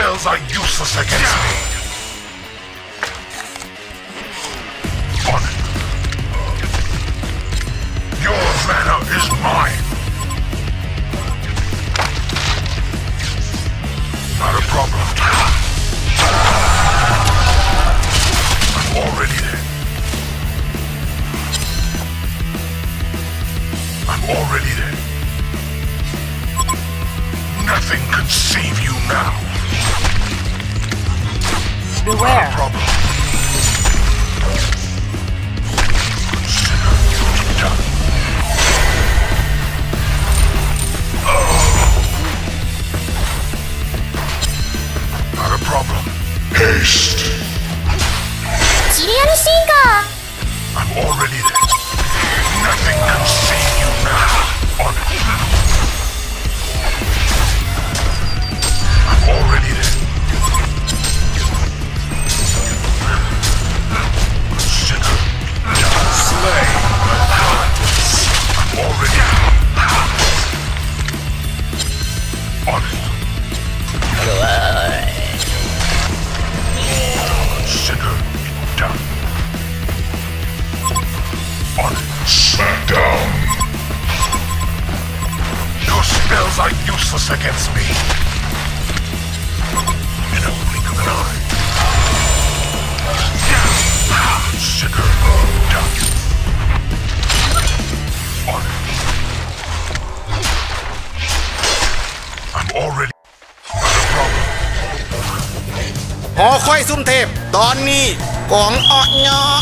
spells are useless against me. On are useless against me. In a blink of an eye. Consider done. On it. I'm already not a problem. หอคอยซุ่มเทพ ตอนนี้กองออกเงาะ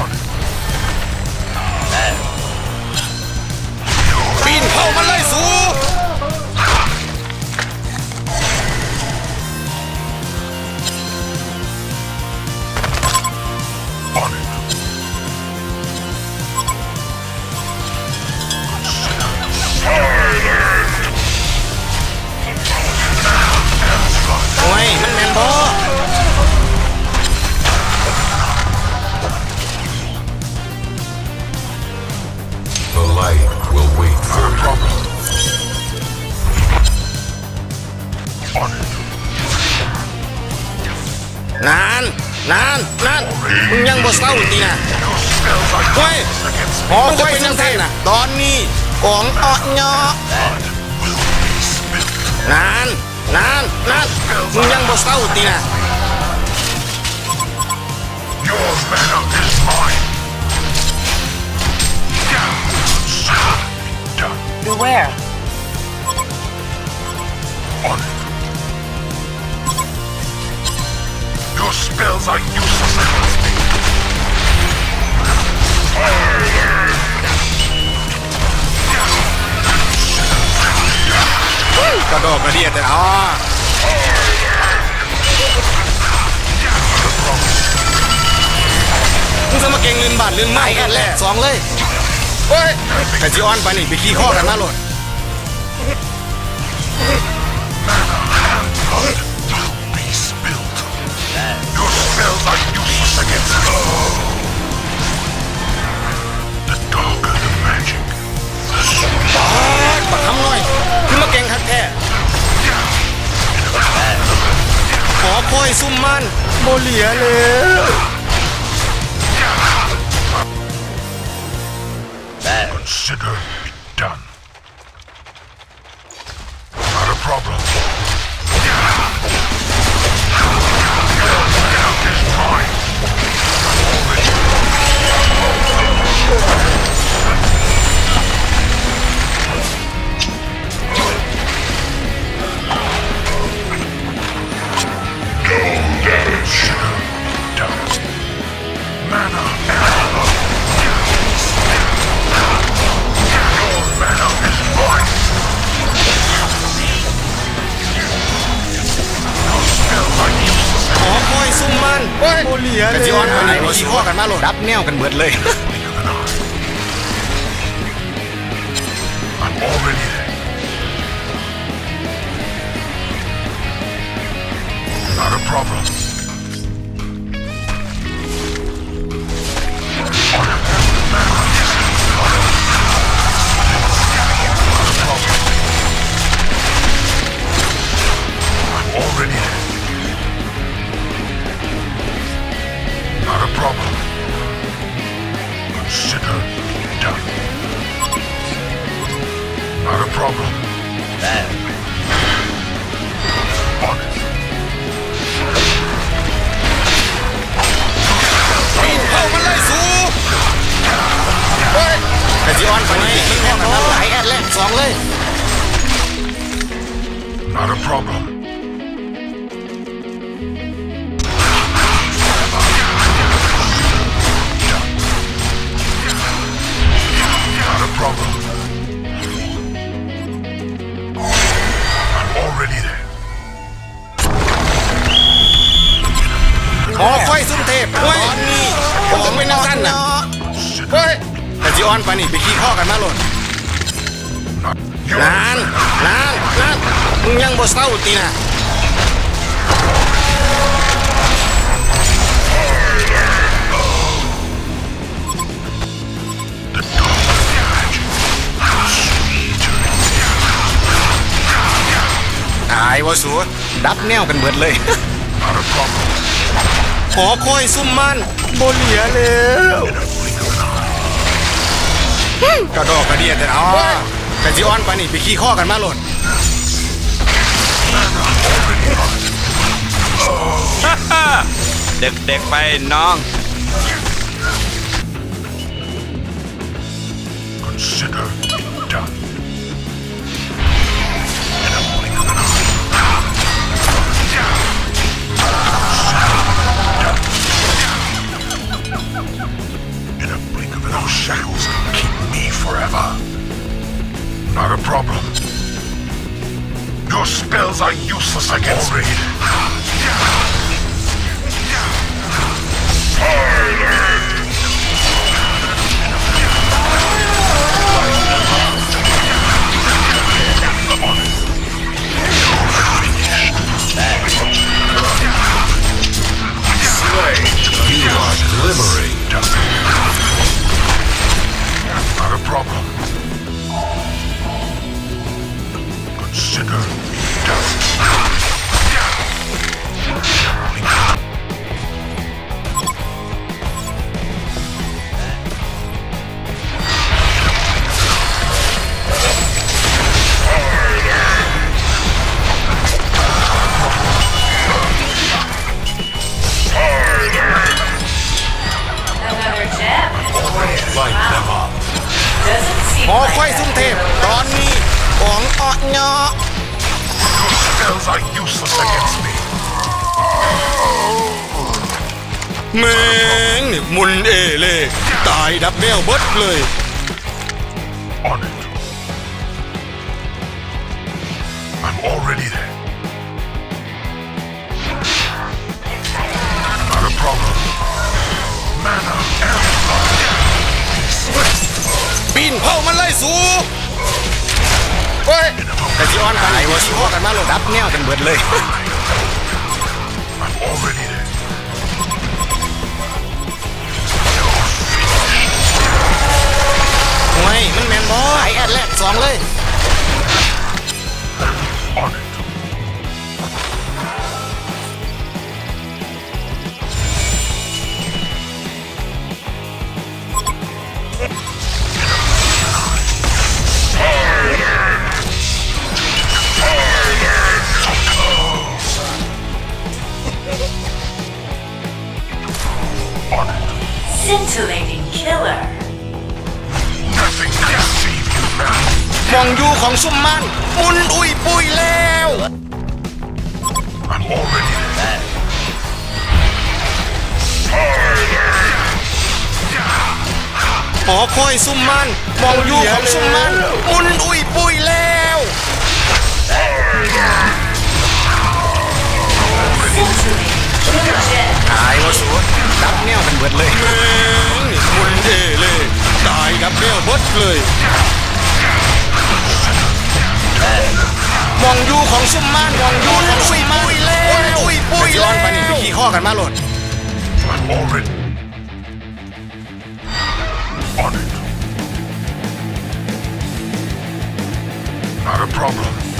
On On it. นานนานนานมึงยังบ่เศร้าตีนะ Your spells are Wait. useless against ห me. อคอยซุ่มเทพนะตอนนี้กองออกเงาะ Blood will be spilled. นานนานนานมึงยังบ่เศร้าตีนะ Your mana is mine. Done. Beware. Spells are useless against me. กระโดดกระเดียดเลยอ๋อ มึงจะมาเก่งลืนบาทลืนไม้กันแหละสองเลยเฮ้ยแต่จีออนไปนี่ไปขี้ข้อกันมาโหลด โมเหลียเลย Consider it done. Not a problem. ันมาโหลดดับแนวกันเบิดเลย problem. Not a problem. I'm already there. หอคอยซุ่มเทพตอนนี้ผมเป็นนักสั้นน่ะเฮ้ยแต่จีออนปานี่ไปขี้ข้อกันมาโลด You're นานนานนาน มึงยังบ่เศร้าตีนะตายวะสัวดับแนวกันเบิดเลย not a problem. หอคอยซุ่มมันโบเหลียแล้วกระดอกกระเดียแต่เอาแต่จีออนไปนี่ไปขี้ข้อกันมาโลด เด็กๆไปน้อง Consider done. In a blink of an eye, shackles can keep me forever. Not a problem. Your spells are useless against me. You are glimmering. Not a problem. Massacre. Against me. แม่งนี่มุนเอเล่ตายดับแนวเบิดเลย On it. I'm already there. Not a problem. Mana and ปีนเผามันไล่สูเฮ้ย ไอนกันไหนวะชี้ข้อกันมาโลดดับแนวกันเบิดเลยห่วยมันแมนบอไอแอดแรกสองเลย มองอยู่ของซุ่มมันมุนอุยปุยแล้ว I'm already there. หอคอยซุ่มมันมองอยู่ของซุ่มมันมุนอุยปุยแล้ว Scintillating killer gem. ตายวะสัวดับแนวกันเบิดเลยแม่งนี่มุนเอเล่ตายดับแนวเบิดเลย มองยูของซุ่มมานมองยูของซุ่มมานอุยแล้วอุยปุยแล้วไปนี่ไปขี่ข้อกันมาโหลด I'm already on it. Not a problem.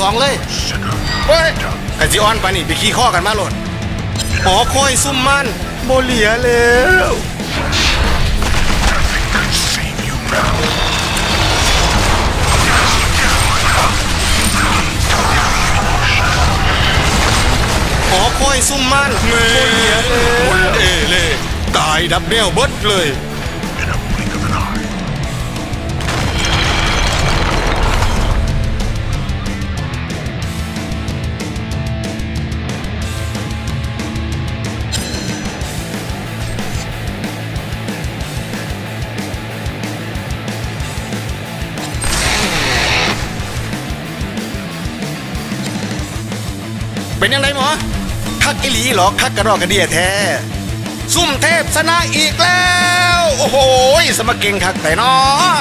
สองเลยเฮ้ยไอจีออนไปนี่ไปขี้ข้อกันมาโหลดหอคอยซุ่มมันโบเหลียแล้ว Save you now. หอคอยซุ่มมันโบเหลียแล้วเอเล่ตายดับแนวเบิดเลย เป็นยังไงหมอคักอิหลีหรอคักกระรอกกระเดียแท้ซุ่มเทพชนะอีกแล้ว โอ้โหสมเก่งคักแต่นาะ